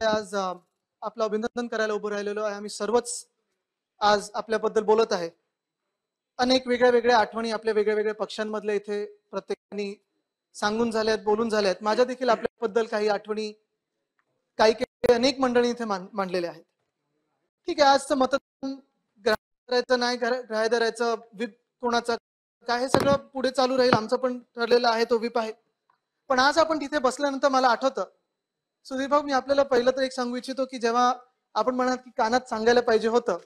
आज आपलं अभिनंदन करायला उभं राहिलेलो आहे. आम्ही सर्वच आज आपल्याबद्दल बोलत आहे. अनेक वेगळ्या वेगळ्या आठवणी आपल्या वेगळ्या वेगळ्या पक्षांमधल्या इथे प्रत्येकाने सांगून झाल्यात बोलून झाल्यात. माझ्या देखील आपल्याबद्दल काही आठवणी काही काही अनेक मंडळी इथे मांडलेल्या आहेत. ठीक आहे आजचं मतदान ग्राह्य करायचं नाही ग्रा- ग्राह्य धरायचं विप कोणाचा काय हे सगळं पुढे चालू राहील. आमचं पण ठरलेलं आहे तो विप आहे. पण आज आपण तिथे बसल्यानंतर मला आठवतं सुधीर भाऊ मी आपल्याला पहिलं तर एक सांगू इच्छितो की जेव्हा आपण म्हणाल की कानात सांगायला पाहिजे होतं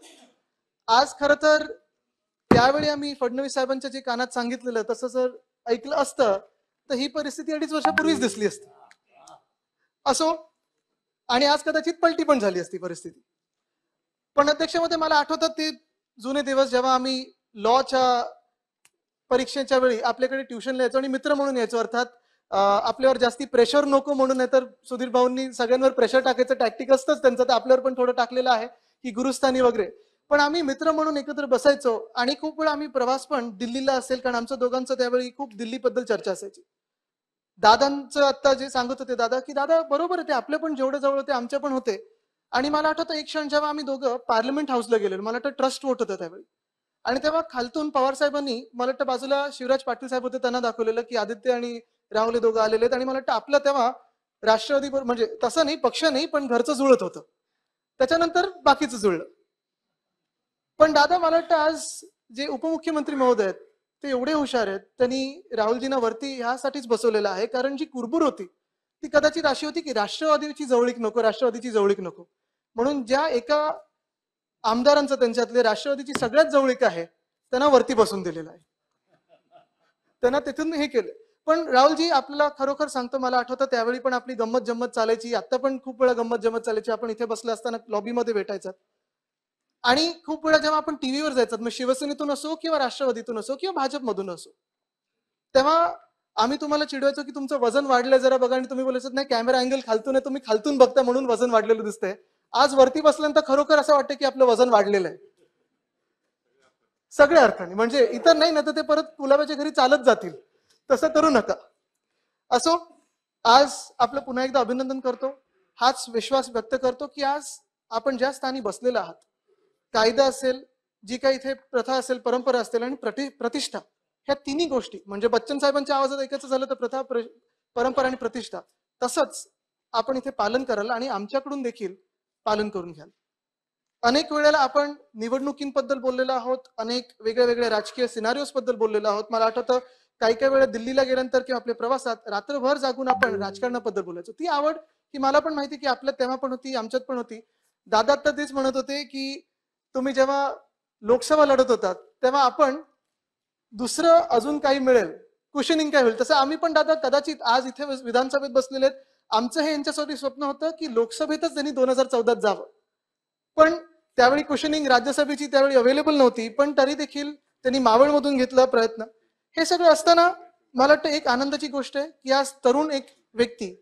आज खरं तर त्यावेळी आम्ही फडणवीस साहेबांच्या जे कानात सांगितलेलं तसं जर ऐकलं असतं तर ही परिस्थिती अडीच वर्षापूर्वीच दिसली असती. असो आणि आज कदाचित पलटी पण झाली असती परिस्थिती. पण अध्यक्षामध्ये मला आठवतात ते जुने दिवस जेव्हा आम्ही लॉच्या परीक्षेच्या वेळी आपल्याकडे ट्युशनला यायचो आणि मित्र म्हणून यायचो अर्थात आपल्यावर जास्ती प्रेशर नको म्हणून नाही तर सुधीर भाऊंनी सगळ्यांवर प्रेशर टाकायचं टॅक्टिक असतंच. त्यांचं तर आपल्यावर पण थोडं टाकलेलं आहे की गुरुस्थानी वगैरे. पण आम्ही मित्र म्हणून एकत्र बसायचो आणि खूप वेळा आम्ही प्रवास पण दिल्लीला असेल कारण आमचं दोघांचं त्यावेळी खूप दिल्लीबद्दल चर्चा असायची. दादांचं आता जे सांगत होते दादा की दादा बरोबर आहे ते आपले पण जेवढे जवळ होते आमचे पण होते. आणि मला आठवतं एक क्षण जेव्हा आम्ही दोघं पार्लमेंट हाऊसला गेलेलो मला वाटतं ट्रस्ट वोट होतं त्यावेळी. आणि तेव्हा खालतून पवार साहेबांनी मला वाटतं बाजूला शिवराज पाटील साहेब होते त्यांना दाखवलेलं की आदित्य आणि राहुल हे दोघं आलेले आहेत आणि मला वाटतं आपलं तेव्हा राष्ट्रवादी म्हणजे तसं नाही पक्ष नाही पण घरचं जुळत होतं. त्याच्यानंतर बाकीचं जुळलं. पण दादा मला वाटतं आज जे उपमुख्यमंत्री महोदय आहेत ते एवढे हुशार आहेत त्यांनी राहुलजींना वरती ह्यासाठीच बसवलेलं आहे कारण जी कुरबुर होती ती कदाचित अशी होती की राष्ट्रवादीची जवळीक नको राष्ट्रवादीची जवळीक नको. म्हणून ज्या एका आमदारांचं त्यांच्यातले राष्ट्रवादीची सगळ्यात जवळीक आहे त्यांना वरती बसून दिलेलं आहे. त्यांना तिथून हे केलं पण राहुलजी आपल्याला खरोखर सांगतो मला आठवतं त्यावेळी पण आपली गंमत जम्मत चालायची. आता पण खूप वेळा गंमत जम्मत चालायची. आपण इथे बसले असताना लॉबीमध्ये भेटायचं. आणि खूप वेळा जेव्हा आपण टीव्हीवर जायचं मग शिवसेनेतून असो किंवा राष्ट्रवादीतून असो किंवा भाजपमधून असो तेव्हा आम्ही तुम्हाला चिडवायचो की तुमचं वजन वाढलंय जरा बघा आणि तुम्ही बोलायचं नाही कॅमेरा अँगल खालतून आहे तुम्ही खालतून बघता म्हणून वजन वाढलेलं दिसतंय. आज वरती बसल्यानंतर खरोखर असं वाटतं की आपलं वजन वाढलेलं आहे. सगळ्या अर्थाने. म्हणजे इतर नाही ना तर ते परत गुलाबाच्या घरी चालत जातील. तसं करू नका. असो आज आपलं पुन्हा एकदा अभिनंदन करतो. हाच विश्वास व्यक्त करतो की आज आपण ज्या स्थानी बसलेलो आहात कायदा असेल जी काही इथे प्रथा असेल परंपरा असेल आणि प्रति प्रतिष्ठा ह्या तिन्ही गोष्टी म्हणजे बच्चन साहेबांच्या आवाजात ऐकायचं झालं तर प्रथा प्र- परंपरा आणि प्रतिष्ठा तसंच आपण इथे पालन कराल आणि आमच्याकडून देखील पालन करून घ्याल. अनेक वेळेला आपण निवडणुकींबद्दल बोललेलो आहोत अनेक वेगळ्या वेगळ्या राजकीय सिनारिओसबद्दल बोललेलो आहोत. मला आठवतं काही काही वेळा दिल्लीला गेल्यानंतर किंवा आपल्या प्रवासात रात्रभर जागून आपण राजकारणाबद्दल बोलायचो. ती आवड ही मला पण माहिती की आपल्यात तेव्हा पण होती आमच्यात पण होती. दादा तर तेच म्हणत होते की तुम्ही जेव्हा लोकसभा लढत होतात तेव्हा आपण दुसरं अजून काही मिळेल कुशनिंग काय होईल? तसं आम्ही पण दादा कदाचित आज इथे बस- विधानसभेत बसलेले आहेत. आमचं हे यांच्यासाठी स्वप्न होतं की लोकसभेतच त्यांनी दोन हजार चौदात जावं. पण त्यावेळी कुशनिंग राज्यसभेची त्यावेळी अवेलेबल नव्हती पण तरी देखील त्यांनी मावळमधून घेतला प्रयत्न. हे सगळं असताना मला वाटतं एक आनंदाची गोष्ट आहे की आज तरुण एक व्यक्ती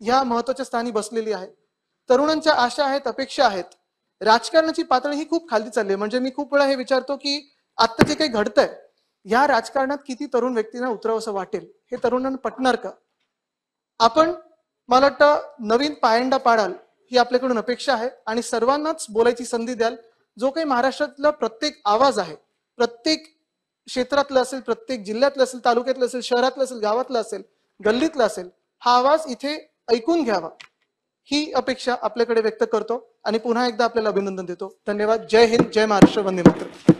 ह्या महत्त्वाच्या स्थानी बसलेली आहे. तरुणांच्या आशा आहेत अपेक्षा आहेत. राजकारणाची पातळी ही खूप खाली चालली आहे. म्हणजे मी खूप वेळा हे विचारतो की आत्ता जे काही घडतंय या राजकारणात किती तरुण व्यक्तींना उतरावं असं वाटेल? हे तरुणांना पटणार का? आपण मला वाटतं नवीन पायंडा पाडाल ही आपल्याकडून अपेक्षा आहे आणि सर्वांनाच बोलायची संधी द्याल. जो काही महाराष्ट्रातला प्रत्येक आवाज आहे प्रत्येक क्षेत्रातलं असेल प्रत्येक जिल्ह्यातलं असेल तालुक्यातलं असेल शहरातलं असेल गावातलं असेल गल्लीतला असेल हा आवाज इथे ऐकून घ्यावा. ही अपेक्षा आपल्याकडे व्यक्त करतो आणि पुन्हा एकदा आपल्याला अभिनंदन देतो. धन्यवाद. जय हिंद. जय महाराष्ट्र. वंदे मातरम.